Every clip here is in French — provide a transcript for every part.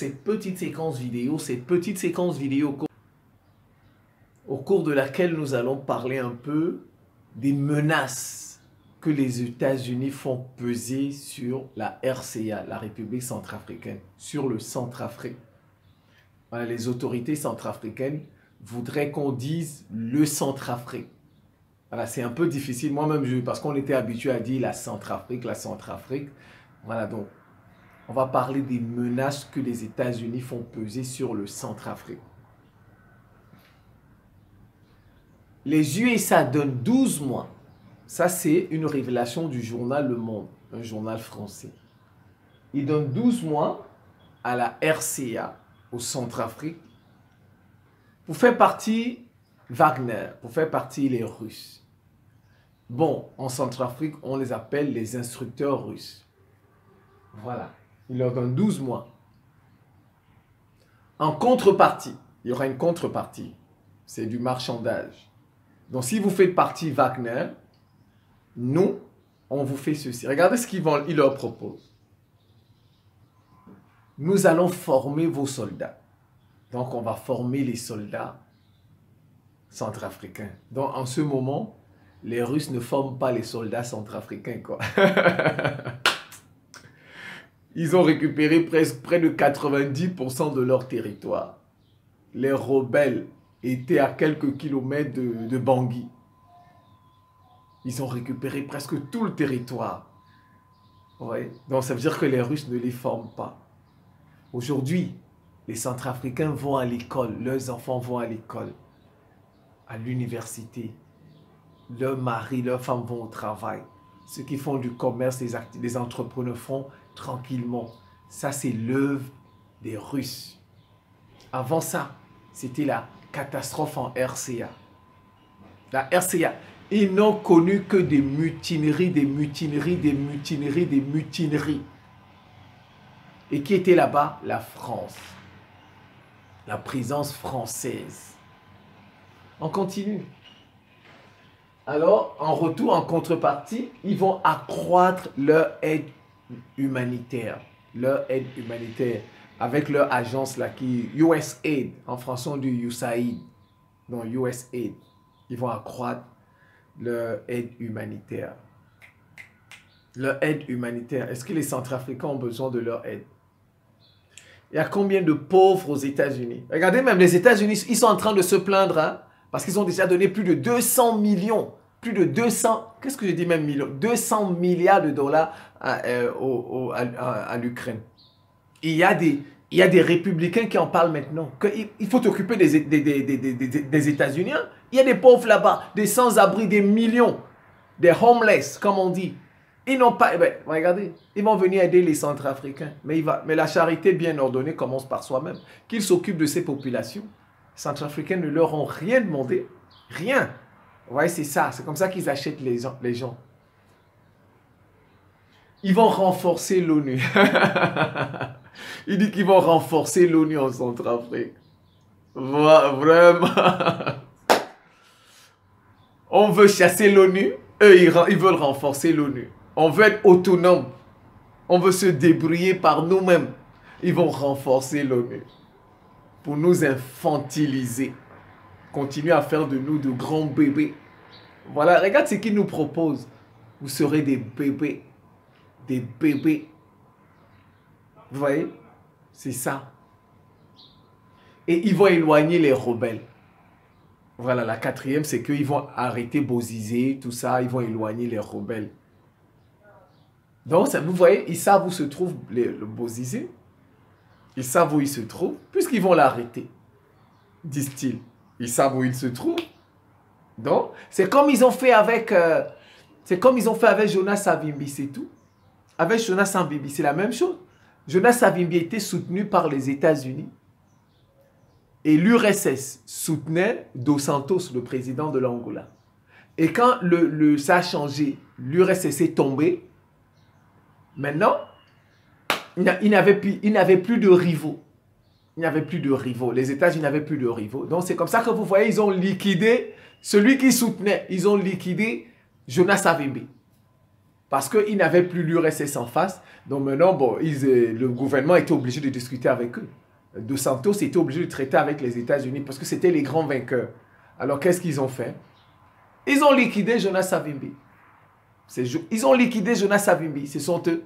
cette petite séquence vidéo, cette petite séquence vidéo au cours de laquelle nous allons parler un peu des menaces que les États-Unis font peser sur la RCA, la République centrafricaine, sur le Centrafrique. les autorités centrafricaines voudraient qu'on dise le Centrafrique. Voilà, c'est un peu difficile, moi-même, parce qu'on était habitué à dire la Centrafrique, la Centrafrique. Voilà, donc on va parler des menaces que les États-Unis font peser sur le Centrafrique. Les USA donnent 12 mois. Ça, c'est une révélation du journal Le Monde, un journal français. Ils donnent 12 mois à la RCA, au Centrafrique, pour faire partie Wagner, pour faire partie les Russes. Bon, en Centrafrique, on les appelle les instructeurs russes. Voilà. Il leur donne 12 mois. En contrepartie, il y aura une contrepartie. C'est du marchandage. Donc si vous faites partie Wagner, nous, on vous fait ceci. Regardez ce qu'ils leur proposent. Nous allons former vos soldats. Donc on va former les soldats centrafricains. Donc en ce moment, les Russes ne forment pas les soldats centrafricains. Quoi. Ils ont récupéré presque près de 90% de leur territoire. Les rebelles étaient à quelques kilomètres de, Bangui. Ils ont récupéré presque tout le territoire. Ouais. Donc ça veut dire que les Russes ne les forment pas. Aujourd'hui, les Centrafricains vont à l'école, leurs enfants vont à l'école, à l'université. Leurs maris, leurs femmes vont au travail. Ceux qui font du commerce, les, les entrepreneurs font tranquillement. Ça, c'est l'œuvre des Russes. Avant ça, c'était la catastrophe en RCA. La RCA, ils n'ont connu que des mutineries, des mutineries, des mutineries, des mutineries. Et qui était là-bas? La France. La présence française. On continue. Alors, en retour, en contrepartie, ils vont accroître leur aide humanitaire, leur aide humanitaire, avec leur agence là qui USAID, en français dit USAID, non USAID, ils vont accroître leur aide humanitaire. Leur aide humanitaire, est-ce que les Centrafricains ont besoin de leur aide? Il y a combien de pauvres aux États-Unis? Regardez même les États-Unis, ils sont en train de se plaindre, hein, parce qu'ils ont déjà donné plus de 200 millions plus de 200, qu'est-ce que même millions, 200 milliards de dollars à, euh, à, l'Ukraine. Il y a des, il y a des républicains qui en parlent maintenant. Il faut t'occuper des, des, des, des États-Unis. Hein. Il y a des pauvres là-bas, des sans-abri, des millions, des homeless, comme on dit. Ils n'ont pas. Eh ben, regardez, ils vont venir aider les Centrafricains. Mais, il va, mais la charité bien ordonnée commence par soi-même. Qu'ils s'occupent de ces populations. Les Centrafricains ne leur ont rien demandé. Rien. Vous voyez, c'est ça. C'est comme ça qu'ils achètent les gens. Ils vont renforcer l'ONU. Il dit qu'ils vont renforcer l'ONU en Centrafrique. Vraiment. On veut chasser l'ONU. Eux, ils veulent renforcer l'ONU. On veut être autonome. On veut se débrouiller par nous-mêmes. Ils vont renforcer l'ONU pour nous infantiliser continuer à faire de nous de grands bébés. Voilà, regarde ce qu'il nous propose. Vous serez des bébés. Des bébés. Vous voyez? C'est ça. Et ils vont éloigner les rebelles. Voilà, la quatrième, c'est qu'ils vont arrêter Bozizé, tout ça, ils vont éloigner les rebelles. Donc, vous voyez, ils savent où se trouve le Bozizé. Ils savent où il se trouve, puisqu'ils vont l'arrêter, disent-ils. Ils savent où il se trouve. Donc, c'est comme ils ont fait avec, euh, c'est comme ils ont fait avec Jonas Savimbi, c'est tout. Avec Jonas Savimbi, c'est la même chose. Jonas Savimbi était soutenu par les États-Unis. Et l'URSS soutenait Dos Santos, le président de l'Angola. Et quand le, ça a changé, l'URSS est tombé, maintenant, il n'avait plus, plus de rivaux il n'y avait plus de rivaux. Les États-Unis n'avaient plus de rivaux. Donc c'est comme ça que vous voyez, ils ont liquidé celui qui soutenait. Ils ont liquidé Jonas Savimbi. Parce qu'ils n'avaient plus l'URSS en face. Donc maintenant, bon, euh, le gouvernement était obligé de discuter avec eux. De Santos était obligé de traiter avec les États-Unis parce que c'était les grands vainqueurs. Alors qu'est-ce qu'ils ont fait? Ils ont liquidé Jonas Savimbi. Ils ont liquidé Jonas Savimbi. Ce sont eux.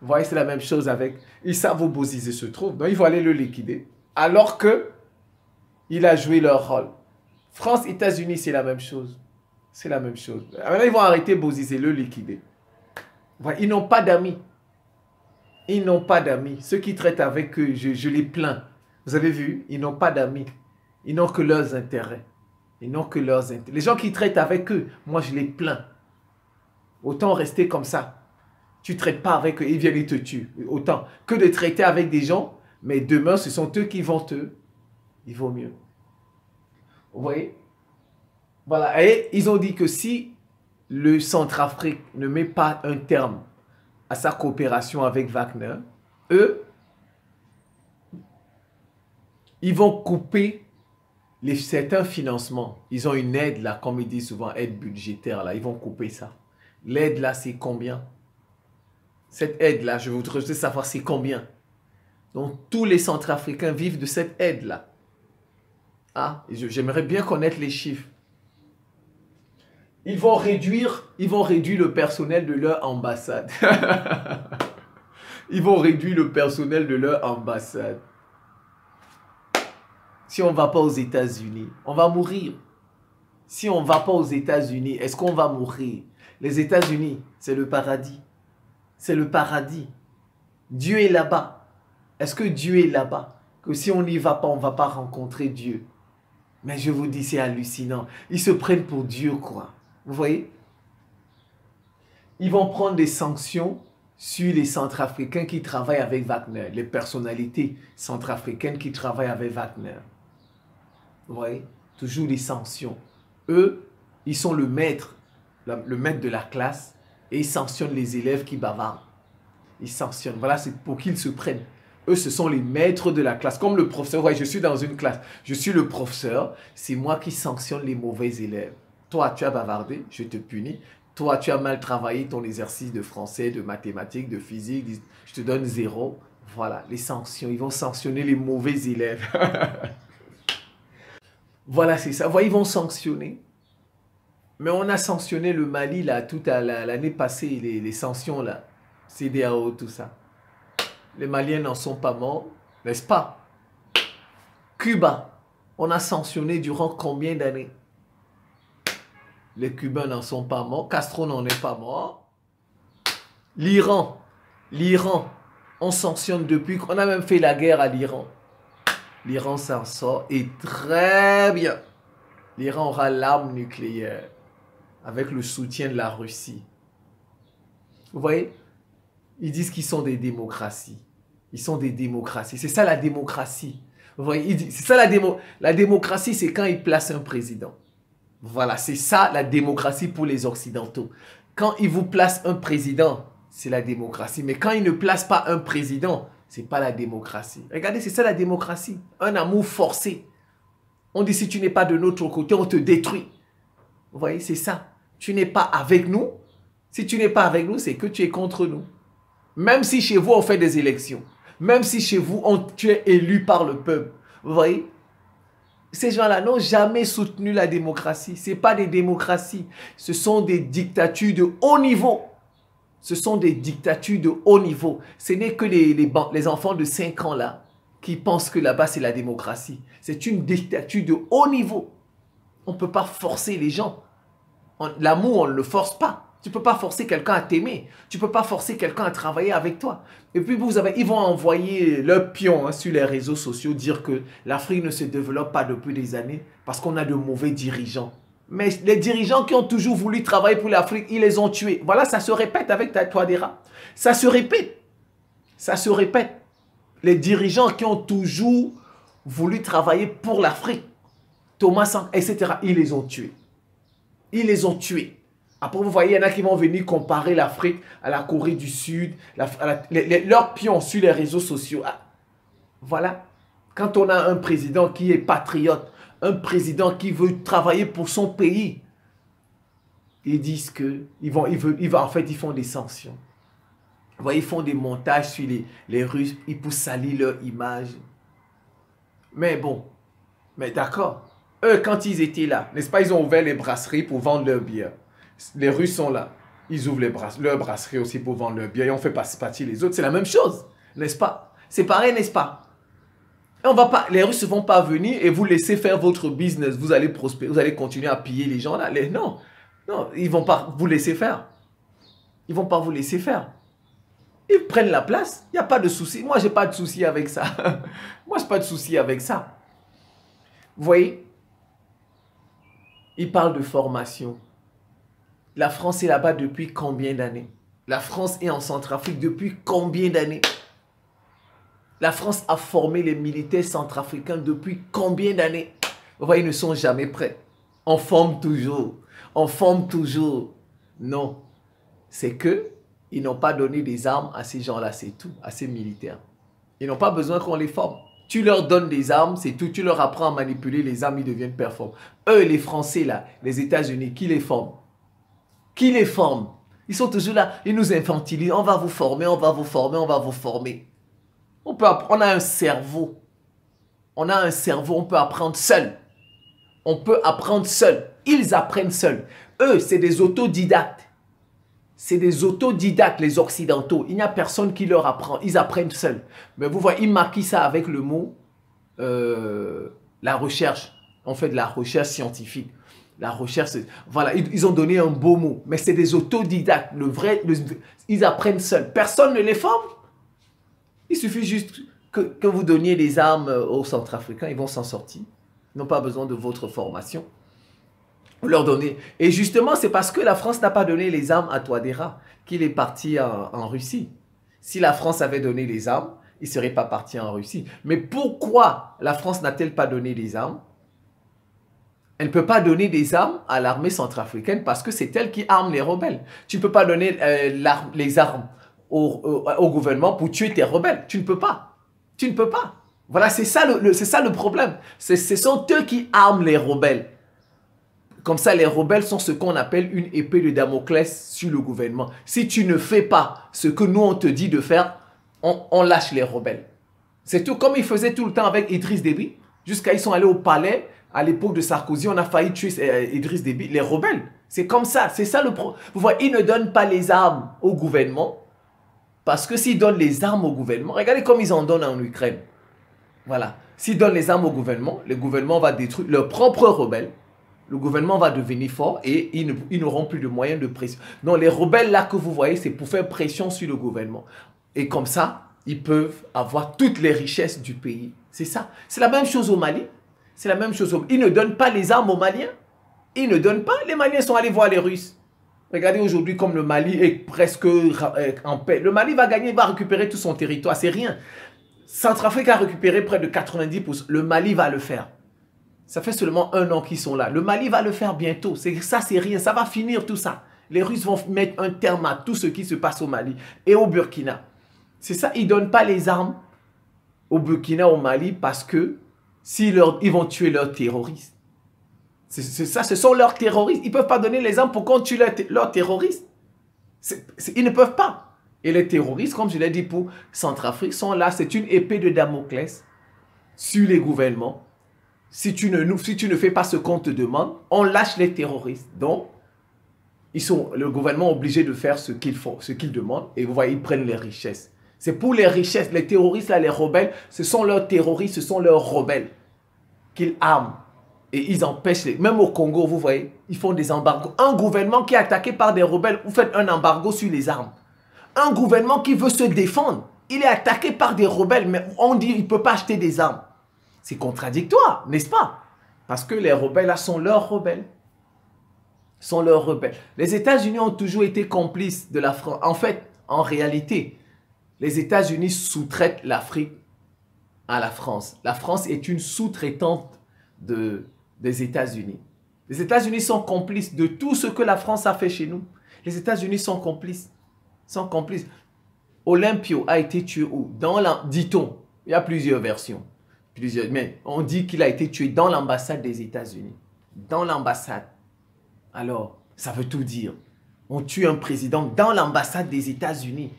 Vous voyez, c'est la même chose avec Issa Bozizé se trouve. Donc, il faut aller le liquider. Alors que il a joué leur rôle. France, États-Unis, c'est la même chose. C'est la même chose. Maintenant, ils vont arrêter Bozizé, le liquider. Ils n'ont pas d'amis. Ils n'ont pas d'amis. Ceux qui traitent avec eux, je, les plains. Vous avez vu Ils n'ont pas d'amis. Ils n'ont que leurs intérêts. Ils n'ont que leurs intérêts. Les gens qui traitent avec eux, moi, je les plains. Autant rester comme ça. Tu ne traites pas avec eux, ils viennent, ils te tuent. Autant que de traiter avec des gens, mais demain, ce sont eux qui vont te... Il vaut mieux. Vous voyez? Voilà. Et ils ont dit que si le Centrafrique ne met pas un terme à sa coopération avec Wagner, eux, ils vont couper certains financements. Ils ont une aide là, comme ils disent souvent, aide budgétaire là. Ils vont couper ça. L'aide là, c'est combien? Cette aide là, je voudrais savoir c'est combien. Donc tous les Centrafricains vivent de cette aide là. Ah, j'aimerais bien connaître les chiffres. Ils vont réduire, ils vont réduire le personnel de leur ambassade. ils vont réduire le personnel de leur ambassade. Si on ne va pas aux États-Unis, on va mourir. Si on ne va pas aux États-Unis, est-ce qu'on va mourir? Les États-Unis, c'est le paradis. C'est le paradis. Dieu est là-bas. Est-ce que Dieu est là-bas? Que si on n'y va pas, on ne va pas rencontrer Dieu. Mais je vous dis, c'est hallucinant. Ils se prennent pour Dieu, quoi. Vous voyez? Ils vont prendre des sanctions sur les Centrafricains qui travaillent avec Wagner, les personnalités centrafricaines qui travaillent avec Wagner. Vous voyez? Toujours des sanctions. Eux, ils sont le maître, le maître de la classe et ils sanctionnent les élèves qui bavardent. Ils sanctionnent. Voilà, c'est pour qu'ils se prennent. Eux, ce sont les maîtres de la classe. Comme le professeur, ouais, je suis dans une classe. Je suis le professeur. C'est moi qui sanctionne les mauvais élèves. Toi, tu as bavardé, je te punis. Toi, tu as mal travaillé ton exercice de français, de mathématiques, de physique. Je te donne zéro. Voilà, les sanctions. Ils vont sanctionner les mauvais élèves. voilà, c'est ça. Voilà, ils vont sanctionner. Mais on a sanctionné le Mali, là, toute l'année passée, les, sanctions, là. CDAO, tout ça. Les Maliens n'en sont pas morts, n'est-ce pas? Cuba, on a sanctionné durant combien d'années? Les Cubains n'en sont pas morts. Castro n'en est pas mort. L'Iran. L'Iran. On sanctionne depuis qu'on a même fait la guerre à l'Iran. L'Iran s'en sort et très bien. L'Iran aura l'arme nucléaire avec le soutien de la Russie. Vous voyez Ils disent qu'ils sont des démocraties. Ils sont des démocraties. C'est ça la démocratie. Vous voyez C'est ça la, démo la démocratie, c'est quand ils placent un président. Voilà, c'est ça la démocratie pour les Occidentaux. Quand ils vous placent un président, c'est la démocratie. Mais quand ils ne placent pas un président, c'est pas la démocratie. Regardez, c'est ça la démocratie. Un amour forcé. On dit si tu n'es pas de notre côté, on te détruit. Vous voyez, c'est ça. Tu n'es pas avec nous. Si tu n'es pas avec nous, c'est que tu es contre nous. Même si chez vous, on fait des élections. Même si chez vous, tu es élu par le peuple. Vous voyez? Ces gens-là n'ont jamais soutenu la démocratie. Ce pas des démocraties. Ce sont des dictatures de haut niveau. Ce sont des dictatures de haut niveau. Ce n'est que les, les, enfants de 5 ans là qui pensent que là-bas c'est la démocratie. C'est une dictature de haut niveau. On ne peut pas forcer les gens. L'amour, on ne le force pas. Tu ne peux pas forcer quelqu'un à t'aimer. Tu ne peux pas forcer quelqu'un à travailler avec toi. Et puis, vous avez, ils vont envoyer leur pion hein, sur les réseaux sociaux, dire que l'Afrique ne se développe pas depuis des années parce qu'on a de mauvais dirigeants. Mais les dirigeants qui ont toujours voulu travailler pour l'Afrique, ils les ont tués. Voilà, ça se répète avec ta rats. Ça se répète. Ça se répète. Les dirigeants qui ont toujours voulu travailler pour l'Afrique, Thomas etc., ils les ont tués. Ils les ont tués. Après, vous voyez, il y en a qui vont venir comparer l'Afrique à la Corée du Sud, leurs pions sur les réseaux sociaux. Ah, voilà. Quand on a un président qui est patriote, un président qui veut travailler pour son pays, ils disent que ils vont, ils veulent, ils vont, en fait, ils font des sanctions. Vous voyez, ils font des montages sur les, les Russes, ils poussent salir leur image. Mais bon, mais d'accord. Quand ils étaient là, n'est-ce pas, ils ont ouvert les brasseries pour vendre leur bière. Les Russes sont là. Ils ouvrent les leur brasserie aussi pour vendre leur bière et on fait passer les autres. C'est la même chose, n'est-ce pas? C'est pareil, n'est-ce pas? On va pas, les Russes ne vont pas venir et vous laisser faire votre business. Vous allez prospérer, vous allez continuer à piller les gens là. non, non, ils vont pas vous laisser faire. Ils vont pas vous laisser faire. Ils prennent la place. Il n'y a pas de souci. Moi, j'ai pas de souci avec ça. Moi, j'ai pas de souci avec ça. Vous voyez? Ils parlent de formation. La France est là-bas depuis combien d'années? La France est en Centrafrique depuis combien d'années? La France a formé les militaires centrafricains depuis combien d'années? Vous voyez, ils ne sont jamais prêts. On forme toujours. On forme toujours. Non. C'est que ils n'ont pas donné des armes à ces gens-là, c'est tout, à ces militaires. Ils n'ont pas besoin qu'on les forme. Tu leur donnes des armes, c'est tout. Tu leur apprends à manipuler les armes, ils deviennent performants. Eux, les Français, là, les États-Unis, qui les forment? Qui les forme? Ils sont toujours là, ils nous infantilisent. On va vous former, on va vous former, on va vous former. On, peut on a un cerveau. On a un cerveau, on peut apprendre seul. On peut apprendre seul. Ils apprennent seuls. Eux, c'est des autodidactes. C'est des autodidactes, les Occidentaux. Il n'y a personne qui leur apprend. Ils apprennent seuls. Mais vous voyez, ils maquillent ça avec le mot euh, la recherche. On fait de la recherche scientifique. La recherche, voilà, ils, ont donné un beau mot. Mais c'est des autodidactes. Le vrai, ils apprennent seuls. Personne ne les forme. Il suffit juste que, que vous donniez des armes aux Centrafricains. Ils vont s'en sortir. Ils n'ont pas besoin de votre formation leur donner. Et justement, c'est parce que la France n'a pas donné les armes à Touadéra qu'il est parti en, Russie. Si la France avait donné les armes, il ne serait pas parti en Russie. Mais pourquoi la France n'a-t-elle pas donné les armes? Elle ne peut pas donner des armes à l'armée centrafricaine parce que c'est elle qui arme les rebelles. Tu ne peux pas donner euh, les armes au, gouvernement pour tuer tes rebelles. Tu ne peux pas. Tu ne peux pas. Voilà, c'est ça le, c'est ça le problème. Ce sont eux qui arment les rebelles. Comme ça, les rebelles sont ce qu'on appelle une épée de Damoclès sur le gouvernement. Si tu ne fais pas ce que nous, on te dit de faire, on, lâche les rebelles. C'est tout comme ils faisaient tout le temps avec Idriss Déby. Jusqu'à ils sont allés au palais, à l'époque de Sarkozy, on a failli tuer euh, Idriss Déby. Les rebelles, c'est comme ça. C'est ça le problème. Vous voyez, ils ne donnent pas les armes au gouvernement. Parce que s'ils donnent les armes au gouvernement, regardez comme ils en donnent en Ukraine. Voilà. S'ils donnent les armes au gouvernement, le gouvernement va détruire leurs propres rebelles le gouvernement va devenir fort et ils n'auront plus de moyens de pression. Donc les rebelles là que vous voyez, c'est pour faire pression sur le gouvernement. Et comme ça, ils peuvent avoir toutes les richesses du pays. C'est ça. C'est la même chose au Mali. C'est la même chose. Au... Ils ne donnent pas les armes aux Maliens. Ils ne donnent pas. Les Maliens sont allés voir les Russes. Regardez aujourd'hui comme le Mali est presque en paix. Le Mali va gagner, va récupérer tout son territoire. C'est rien. Centrafrique a récupéré près de 90%. Le Mali va le faire. Ça fait seulement un an qu'ils sont là. Le Mali va le faire bientôt. Ça, c'est rien. Ça va finir tout ça. Les Russes vont mettre un terme à tout ce qui se passe au Mali et au Burkina. C'est ça. Ils ne donnent pas les armes au Burkina, au Mali, parce que si ils vont tuer leurs terroristes. C'est ça, ce sont leurs terroristes. Ils ne peuvent pas donner les armes pour qu'on tue leurs, terroristes. ils ne peuvent pas. Et les terroristes, comme je l'ai dit pour Centrafrique, sont là. C'est une épée de Damoclès sur les gouvernements si tu ne, si tu fais pas ce qu'on te demande, on lâche les terroristes. Donc, ils sont, le gouvernement est obligé de faire ce qu'ils font, ce qu'ils demandent, et vous voyez, ils prennent les richesses. C'est pour les richesses. Les terroristes, les rebelles, ce sont leurs terroristes, ce sont leurs rebelles qu'ils arment. Et ils empêchent, les... même au Congo, vous voyez, ils font des embargos. Un gouvernement qui est attaqué par des rebelles, vous faites un embargo sur les armes. Un gouvernement qui veut se défendre, il est attaqué par des rebelles, mais on dit qu'il ne peut pas acheter des armes. C'est contradictoire, n'est-ce pas? Parce que les rebelles là sont leurs rebelles. Sont leurs rebelles. Les États-Unis ont toujours été complices de la France. En fait, en réalité, les États-Unis sous-traitent l'Afrique à la France. La France est une sous-traitante de, des États-Unis. Les États-Unis sont complices de tout ce que la France a fait chez nous. Les États-Unis sont complices. Sont complices. Olympio a été tué où? Dans la, dit-on, il y a plusieurs versions on dit qu'il a été tué dans l'ambassade des États-Unis. Dans l'ambassade. Alors, Ça veut tout dire. On tue un président dans l'ambassade des États-Unis.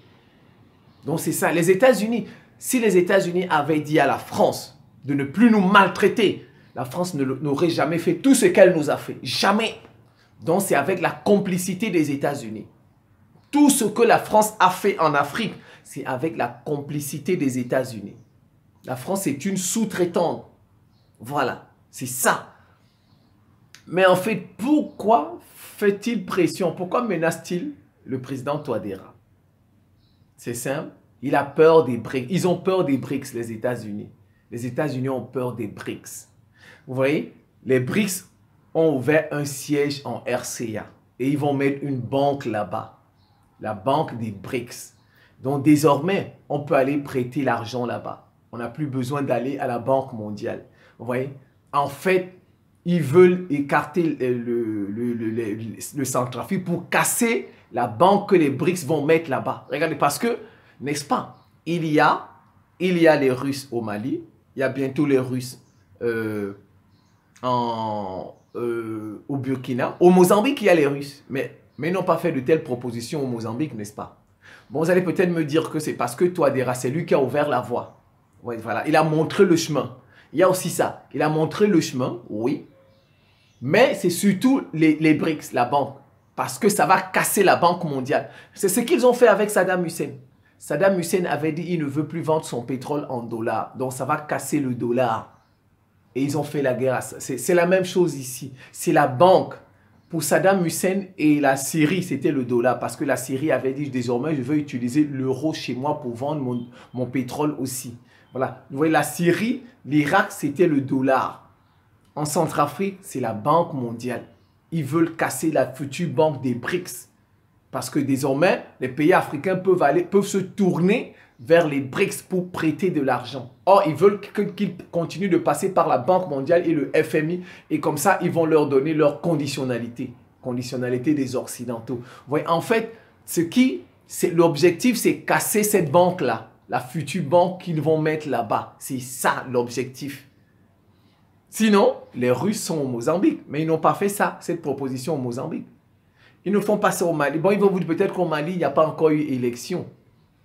Donc c'est ça. Les États-Unis, si les États-Unis avaient dit à la France de ne plus nous maltraiter, la France n'aurait jamais fait tout ce qu'elle nous a fait. Jamais. Donc c'est avec la complicité des États-Unis. Tout ce que la France a fait en Afrique, c'est avec la complicité des États-Unis. La France est une sous-traitante. Voilà, c'est ça. Mais en fait, pourquoi fait-il pression? Pourquoi menace-t-il le président Touadéra? C'est simple. Il a peur des BRICS. Ils ont peur des BRICS, les États-Unis. Les États-Unis ont peur des BRICS. Vous voyez, les BRICS ont ouvert un siège en RCA et ils vont mettre une banque là-bas, la banque des BRICS. Donc désormais, on peut aller prêter l'argent là-bas. On n'a plus besoin d'aller à la Banque mondiale. Vous voyez, en fait, ils veulent écarter le, le, le, pour casser la banque que les BRICS vont mettre là-bas. Regardez, parce que, n'est-ce pas, il y, a, les Russes au Mali, il y a bientôt les Russes euh, euh, au Burkina. Au Mozambique, il y a les Russes, mais, ils n'ont pas fait de telles propositions au Mozambique, n'est-ce pas? Vous allez peut-être me dire que c'est parce que toi, Dera, c'est lui qui a ouvert la voie. Il a montré le chemin. Il y a aussi ça. Il a montré le chemin, oui, mais c'est surtout les, BRICS, la banque. Parce que ça va casser la Banque mondiale. C'est ce qu'ils ont fait avec Saddam Hussein. Saddam Hussein avait dit qu'il ne veut plus vendre son pétrole en dollars. Donc ça va casser le dollar. Et ils ont fait la guerre. C'est la même chose ici. C'est la banque. Pour Saddam Hussein et la Syrie, c'était le dollar. Parce que la Syrie avait dit désormais, je veux utiliser l'euro chez moi pour vendre mon pétrole aussi. Voilà. Vous voyez, la Syrie, l'Irak, c'était le dollar. En Centrafrique, c'est la Banque mondiale. Ils veulent casser la future banque des BRICS. Parce que désormais, les pays africains peuvent, aller, peuvent se tourner vers les BRICS pour prêter de l'argent. Or, ils veulent qu'ils continuent de passer par la Banque mondiale et le FMI. Et comme ça, ils vont leur donner leur conditionnalité. Conditionnalité des Occidentaux. Vous voyez, en fait, ce qui, c'est l'objectif, c'est casser cette banque-là. La future banque qu'ils vont mettre là-bas. C'est ça l'objectif. Sinon, les Russes sont au Mozambique, mais ils n'ont pas fait ça, cette proposition au Mozambique. Ils nous font passer au Mali. Bon, ils vont vous dire peut-être qu'au Mali, il n'y a pas encore eu élection.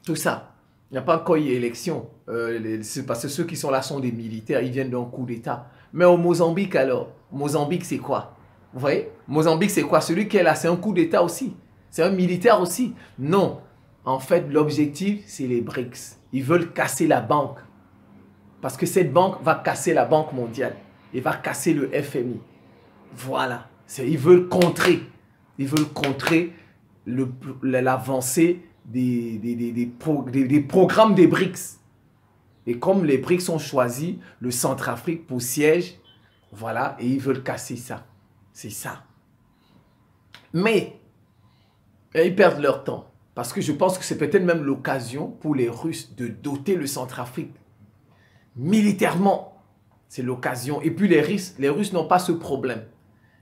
Tout ça. Il n'y a pas encore eu élection. Euh, parce que ceux qui sont là sont des militaires, ils viennent d'un coup d'État. Mais au Mozambique, alors, Mozambique, c'est quoi? Vous voyez? Mozambique, c'est quoi? Celui qui est là, c'est un coup d'État aussi. C'est un militaire aussi. Non. En fait, l'objectif, c'est les BRICS. Ils veulent casser la banque. Parce que cette banque va casser la Banque mondiale il va casser le FMI. Voilà. Ils veulent contrer. Ils veulent contrer l'avancée des, programmes des BRICS. Et comme les BRICS ont choisi le Centrafrique pour siège, voilà, et ils veulent casser ça. C'est ça. Mais, ils perdent leur temps. Parce que je pense que c'est peut-être même l'occasion pour les Russes de doter le Centrafrique militairement c'est l'occasion. Et puis les Russes, les Russes n'ont pas ce problème.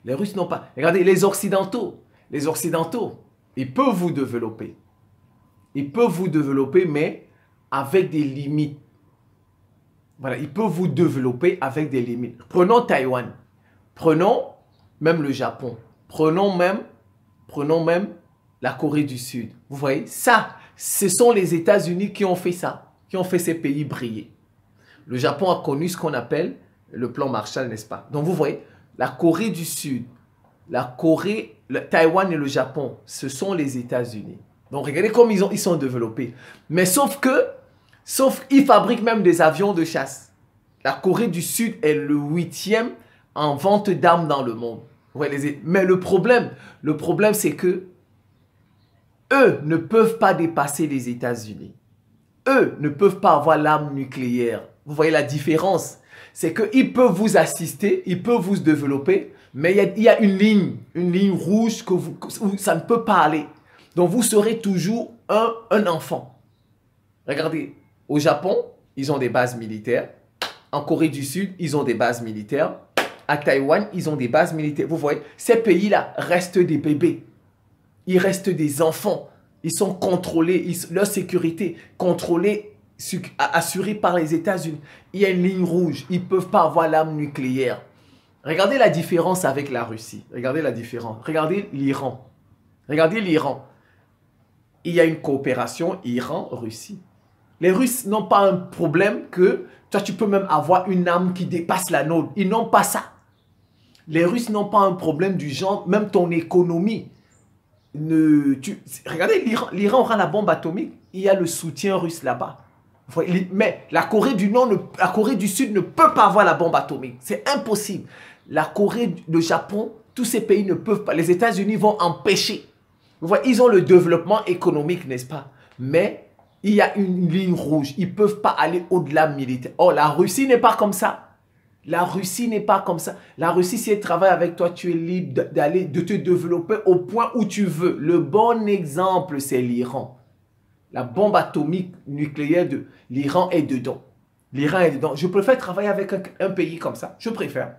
Les Russes n'ont pas. Regardez, les Occidentaux, les Occidentaux, ils peuvent vous développer. Ils peuvent vous développer, mais avec des limites. Voilà, ils peuvent vous développer avec des limites. Prenons Taïwan. Prenons même le Japon. Prenons même, prenons même la Corée du Sud. Vous voyez, ça, ce sont les États-Unis qui ont fait ça, qui ont fait ces pays briller. Le Japon a connu ce qu'on appelle le plan Marshall, n'est-ce pas? Donc vous voyez, la Corée du Sud, la Corée, Taïwan et le Japon, ce sont les États-Unis. Donc regardez comme ils, ont, sont développés. Mais sauf que, sauf ils fabriquent même des avions de chasse. La Corée du Sud est le huitième en vente d'armes dans le monde. Mais le problème, le problème c'est que eux ne peuvent pas dépasser les États-Unis. Eux ne peuvent pas avoir l'arme nucléaire. Vous voyez la différence? C'est qu'ils peuvent vous assister, ils peuvent vous développer, mais il y, a, une ligne, une ligne rouge que, où ça ne peut pas aller. Donc vous serez toujours un enfant. Regardez, au Japon, ils ont des bases militaires. En Corée du Sud, ils ont des bases militaires. À Taïwan, ils ont des bases militaires. Vous voyez, ces pays-là restent des bébés. Ils restent des enfants. Ils sont contrôlés, leur sécurité contrôlée assuré par les États-Unis. Il y a une ligne rouge. Ils ne peuvent pas avoir l'arme nucléaire. Regardez la différence avec la Russie. Regardez la différence. Regardez l'Iran. Regardez l'Iran. Il y a une coopération Iran-Russie. Les Russes n'ont pas un problème que toi, tu peux même avoir une âme qui dépasse la nôtre. Ils n'ont pas ça. Les Russes n'ont pas un problème du genre, même ton économie. Ne, tu, regardez, l'Iran aura la bombe atomique. Il y a le soutien russe là-bas. Mais la Corée du Nord, la Corée du Sud ne peut pas avoir la bombe atomique. C'est impossible. La Corée, le Japon, tous ces pays ne peuvent pas. Les États-Unis vont empêcher. Ils ont le développement économique, n'est-ce pas? Mais il y a une ligne rouge. Ils ne peuvent pas aller au-delà militaire. Oh, la Russie n'est pas comme ça. La Russie n'est pas comme ça. La Russie, si elle travaille avec toi, tu es libre d'aller, de te développer au point où tu veux. Le bon exemple, c'est l'Iran. La bombe atomique nucléaire de l'Iran est dedans. L'Iran est dedans. Je préfère travailler avec un, pays comme ça. Je préfère.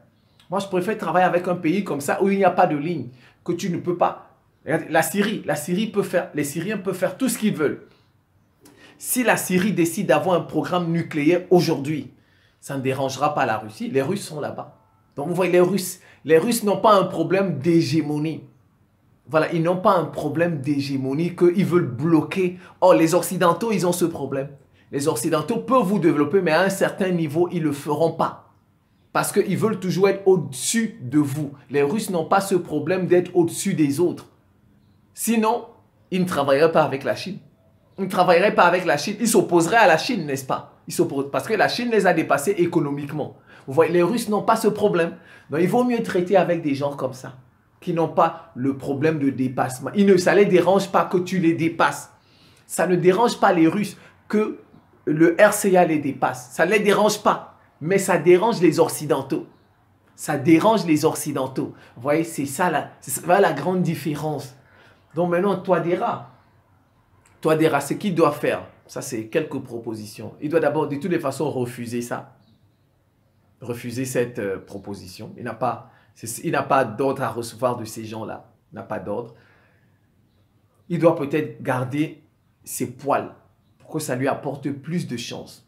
Moi, je préfère travailler avec un pays comme ça où il n'y a pas de ligne, que tu ne peux pas. La Syrie, la Syrie peut faire, les Syriens peuvent faire tout ce qu'ils veulent. Si la Syrie décide d'avoir un programme nucléaire aujourd'hui, ça ne dérangera pas la Russie. Les Russes sont là-bas. Donc vous voyez, les Russes, les Russes n'ont pas un problème d'hégémonie. Voilà, ils n'ont pas un problème d'hégémonie qu'ils veulent bloquer. Oh, les Occidentaux, ils ont ce problème. Les Occidentaux peuvent vous développer, mais à un certain niveau, ils ne le feront pas. Parce qu'ils veulent toujours être au-dessus de vous. Les Russes n'ont pas ce problème d'être au-dessus des autres. Sinon, ils ne travailleraient pas avec la Chine. Ils ne travailleraient pas avec la Chine. Ils s'opposeraient à la Chine, n'est-ce pas? Ils Parce que la Chine les a dépassés économiquement. Vous voyez, les Russes n'ont pas ce problème. Donc, il vaut mieux traiter avec des gens comme ça qui n'ont pas le problème de dépassement. Il ne, ça ne les dérange pas que tu les dépasses. Ça ne dérange pas les Russes que le RCA les dépasse. Ça ne les dérange pas. Mais ça dérange les Occidentaux. Ça dérange les Occidentaux. Vous voyez, c'est ça la, la grande différence. Donc maintenant, toi, Dera, toi, Dera, ce qu'il doit faire, ça c'est quelques propositions. Il doit d'abord de toutes les façons refuser ça. Refuser cette euh, proposition. Il n'a pas pas d'ordre à recevoir de ces gens-là. Il n'a pas d'ordre. Il doit peut-être garder ses poils pour que ça lui apporte plus de chance.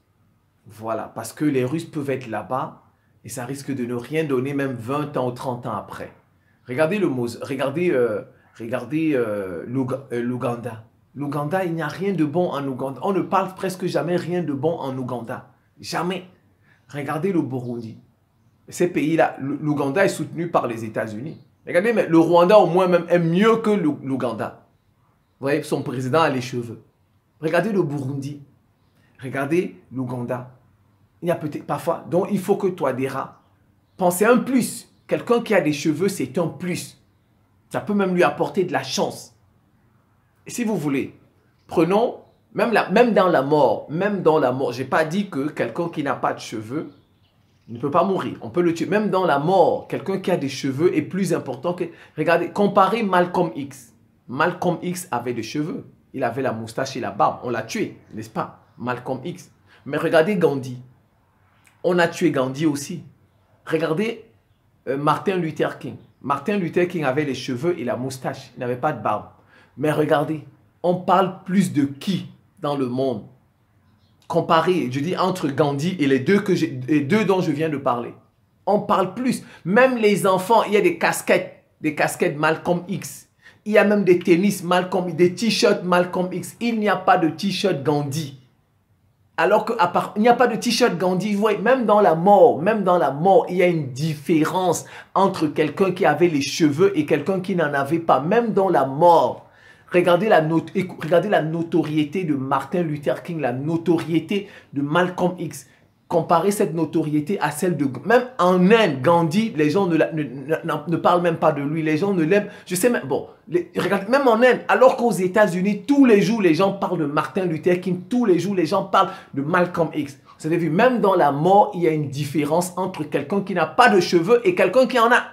Voilà, parce que les Russes peuvent être là-bas et ça risque de ne rien donner même 20 ans ou 30 ans après. Regardez le regardez, euh, regardez euh, l'Ouganda. L'Ouganda, il n'y a rien de bon en Ouganda. On ne parle presque jamais rien de bon en Ouganda. Jamais. Regardez le Burundi ces pays-là, l'Ouganda est soutenu par les États-Unis. Regardez, mais le Rwanda au moins même est mieux que l'Ouganda. Vous voyez, son président a les cheveux. Regardez le Burundi. Regardez l'Ouganda. Il y a peut-être parfois. Donc il faut que toi, Dera, pensez un plus. Quelqu'un qui a des cheveux, c'est un plus. Ça peut même lui apporter de la chance. Si vous voulez, prenons, même, la, même dans la mort, même dans la mort, je n'ai pas dit que quelqu'un qui n'a pas de cheveux, ne peut pas mourir. On peut le tuer. Même dans la mort, quelqu'un qui a des cheveux est plus important que... Regardez, comparez Malcolm X. Malcolm X avait des cheveux. Il avait la moustache et la barbe. On l'a tué, n'est-ce pas Malcolm X. Mais regardez Gandhi. On a tué Gandhi aussi. Regardez euh, Martin Luther King. Martin Luther King avait les cheveux et la moustache. Il n'avait pas de barbe. Mais regardez, on parle plus de qui dans le monde comparé, je dis entre Gandhi et les deux, que les deux dont je viens de parler. On parle plus. Même les enfants, il y a des casquettes, des casquettes Malcolm X. Il y a même des tennis Malcolm, des t-shirts Malcolm X. Il n'y a pas de t-shirt Gandhi. Alors qu'il n'y a pas de t-shirt Gandhi, vous voyez, même dans la mort, même dans la mort, il y a une différence entre quelqu'un qui avait les cheveux et quelqu'un qui n'en avait pas. Même dans la mort, Regardez la, notoriété de Martin Luther King, la notoriété de Malcolm X. Comparez cette notoriété à celle de... Même en Inde, Gandhi, les gens ne, parlent même pas de lui. Les gens ne l'aiment. Je sais même... Bon, regardez, même en Inde, alors qu'aux États-Unis, tous les jours, les gens parlent de Martin Luther King. Tous les jours, les gens parlent de Malcolm X. Vous avez vu, même dans la mort, il y a une différence entre quelqu'un qui n'a pas de cheveux et quelqu'un qui en a.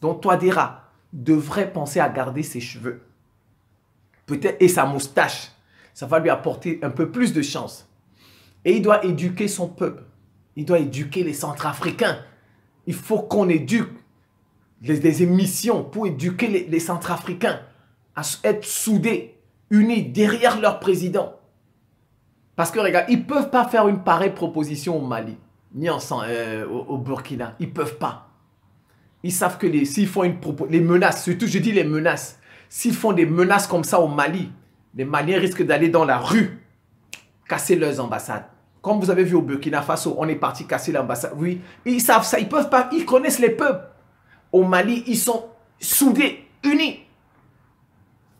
Donc, toi, Dira, devrait penser à garder ses cheveux peut-être et sa moustache. Ça va lui apporter un peu plus de chance. Et il doit éduquer son peuple. Il doit éduquer les Centrafricains. Il faut qu'on éduque des émissions pour éduquer les, les Centrafricains à être soudés, unis derrière leur président. Parce que regarde, ils ne peuvent pas faire une pareille proposition au Mali, ni en, euh, au, au Burkina. Ils ne peuvent pas. Ils savent que s'ils font une les menaces, surtout je dis les menaces, s'ils font des menaces comme ça au Mali, les Maliens risquent d'aller dans la rue, casser leurs ambassades. Comme vous avez vu au Burkina Faso, on est parti casser l'ambassade. Oui, ils savent ça, ils peuvent pas, ils connaissent les peuples. Au Mali, ils sont soudés, unis.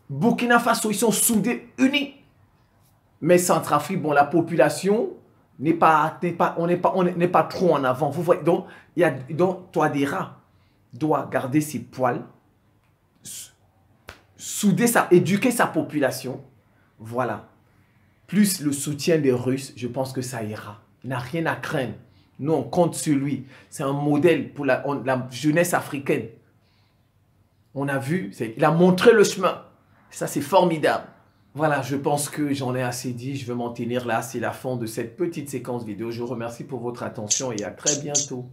Burkina Faso, ils sont soudés, unis. Mais Centrafrique, bon, la population n'est pas, pas, on n'est pas, on n'est pas trop en avant. Vous voyez, donc, il y a, donc, rats doit garder ses poils, souder sa, éduquer sa population. Voilà. Plus le soutien des Russes, je pense que ça ira. Il n'a rien à craindre. Nous, on compte sur lui. C'est un modèle pour la, jeunesse africaine. On a vu, il a montré le chemin. Ça, c'est formidable. Voilà, je pense que j'en ai assez dit. Je vais m'en tenir là. C'est la fin de cette petite séquence vidéo. Je vous remercie pour votre attention et à très bientôt.